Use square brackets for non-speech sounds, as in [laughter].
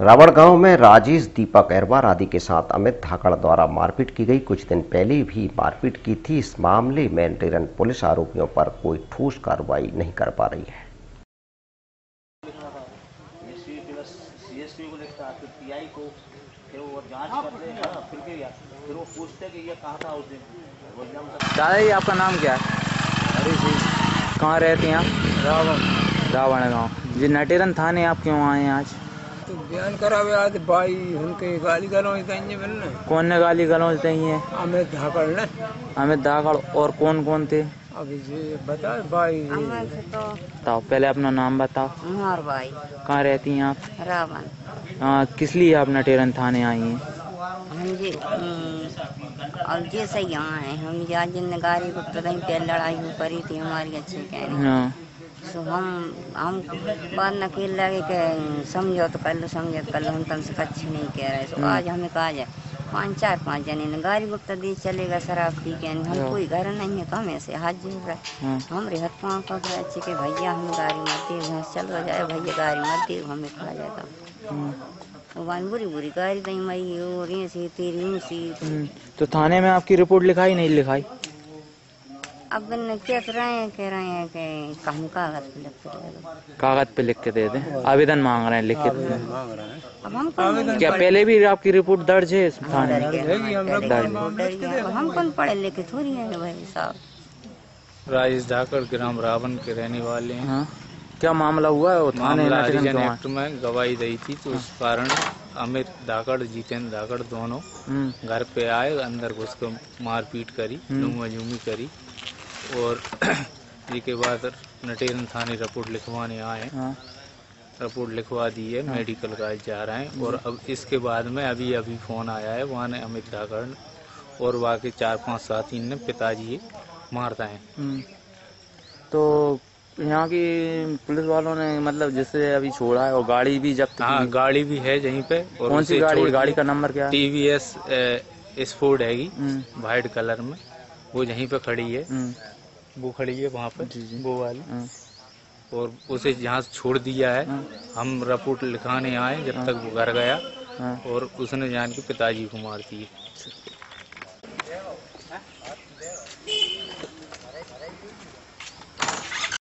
रावण गाँव में राजेश दीपक अहरवार आदि के साथ अमित धाकड़ द्वारा मारपीट की गई। कुछ दिन पहले भी मारपीट की थी। इस मामले में डेरन पुलिस आरोपियों पर कोई ठोस कार्रवाई नहीं कर पा रही है। सीएसपी को लिखता फिर पीआई को फिर वो जाँच करते फिर क्या फिर वो पूछते कि ये कहाँ था उस दिन वो एकदम से दादा जी आपका नाम क्या है? कहाँ रहते हैं आप? रावण। रावण गाँव जी नटेरन थाने आप क्यों आए हैं आज? तो बयान करावे आज भाई उनके गाली गलौज देंगे मिलने। कौन ने गाली गलौज दी है हमें धाकड़ ने। अमित धाकड़ और कौन कौन थे? अभी जी बता भाई। बताओ पहले अपना नाम बताओ। भाई। कहाँ रहती हैं आप? रावण। किस लिए आप नटेरन थाने आई हैं? हम जी। हम्म, और जैसे यहाँ है हम आज जिन गाड़ी को प्रथम पे लड़ाई हो करी थी हमारी अच्छी कह हाँ। सो हम हम बाद न खेल लगे कि समझो तो कर लो समझो तो कर लो हम तुमसे कच्छ नहीं कह रहे। सो आज हमें कहा जाए पाँच चार पाँच जने ने गाड़ी गुप्ता दी चलेगा शराब पी के हम कोई घर नहीं है कम ऐसे हाथ जोड़ रहे हाँ। हमरे हाथ पाँव पकड़े अच्छे के भैया हम गाड़ी मत दे चलो जाए भैया गाड़ी मत दे हमें खा जाता भगवान बुरी बुरी मई और ये सी तेरी सी हम्म। तो थाने में आपकी रिपोर्ट लिखाई नहीं लिखाई? अब न कह रहे हैं कह रहे हैं कि कहीं कागज़ पे लिख के दे दो। कागज़ पे लिख के दे दें। आवेदन मांग रहे हैं लिखित अब हम कौन क्या पहले भी आपकी रिपोर्ट दर्ज है इस थाने में? अब हम कौन पढ़े लिखे थोड़ी हैं भाई साहब? राजेश धाकड़ ग्राम रावण के रहने वाले हैं। हाँ। क्या मामला हुआ है? मामला हरिजन एक्ट में गवाही दी थी तो उस कारण अमित धाकड़ जितेंद्र धाकड़ दोनों हम्म, घर पे आए अंदर घुस कर मारपीट करी लूमा जूमी करी और [clears throat] इसके बाद नटेरन थाने रिपोर्ट लिखवाने आए। हाँ। रिपोर्ट लिखवा दी है मेडिकल का जा रहे हैं और अब इसके बाद में अभी अभी फ़ोन आया है वहाँ ने अमित धाकड़ और वहाँ के चार पाँच साथी ने पिताजी मारता है हम्म। तो यहाँ की पुलिस वालों ने मतलब जिससे अभी छोड़ा है और गाड़ी भी जब्त हाँ गाड़ी भी है यहीं पे और कौन सी गाड़ी गाड़ी का नंबर क्या टी वी एस स्पोर्ट है हम्म। वाइट कलर में। वो यहीं पे खड़ी है। हम्म। वो खड़ी है वहाँ पर वो वाली। हम्म। और उसे यहाँ छोड़ दिया है। हम रिपोर्ट लिखाने आए जब तक वो घर गया। और उसने जान के पिताजी को मार दिए